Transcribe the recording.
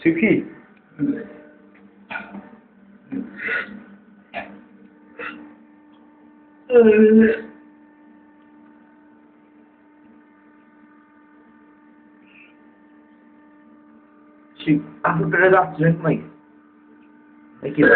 সুখী Si, aku terus drink Mike. Thank you.